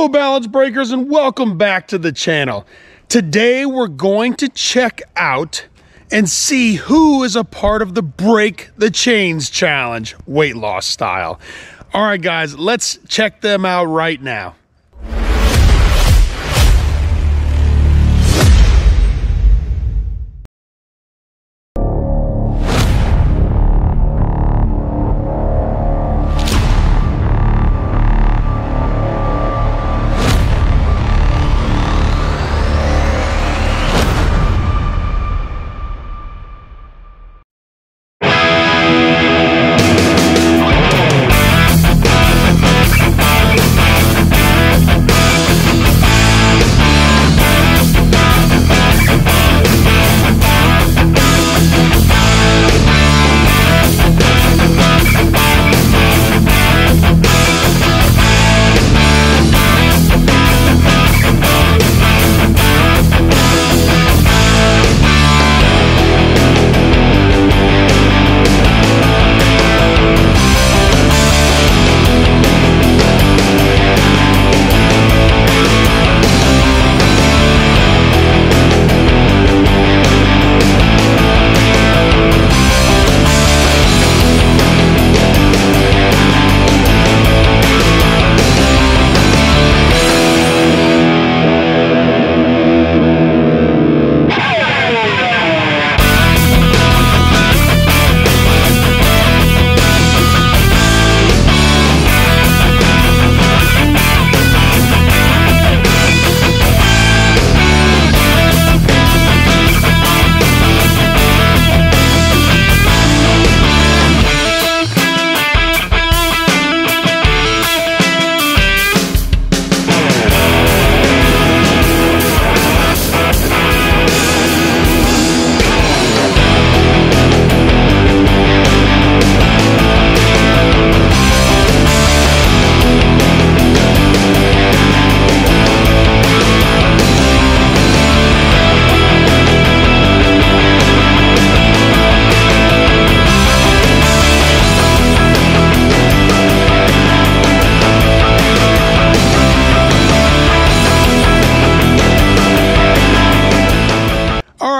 Hello, balance breakers, and welcome back to the channel. Today, we're going to check out and see who is a part of the Break the Chains Challenge weight loss style. All right, guys, let's check them out right now.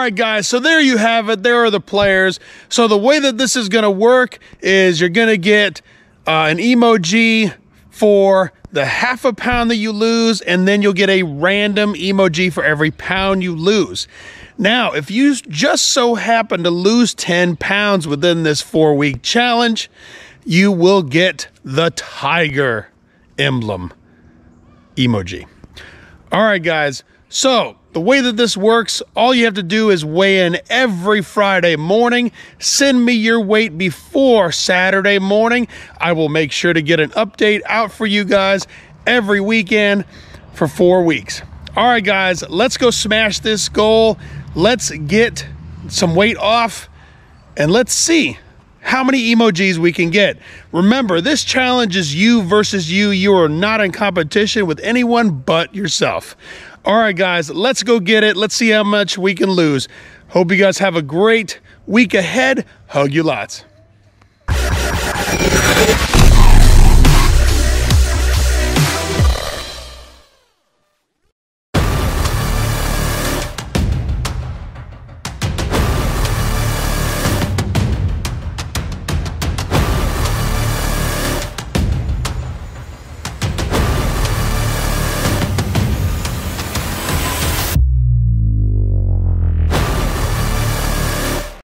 Right, guys, so there you have it. There are the players. So the way that this is going to work is you're going to get uh, an emoji for the half a pound that you lose, and then you'll get a random emoji for every pound you lose. Now, if you just so happen to lose 10 pounds within this four week challenge, you will get the tiger emblem emoji. All right, guys. So the way that this works, all you have to do is weigh in every Friday morning. Send me your weight before Saturday morning. I will make sure to get an update out for you guys every weekend for four weeks. All right, guys, let's go smash this goal. Let's get some weight off and let's see how many emojis we can get. Remember, this challenge is you versus you. You are not in competition with anyone but yourself. All right, guys, let's go get it. Let's see how much we can lose. Hope you guys have a great week ahead. Hug you lots.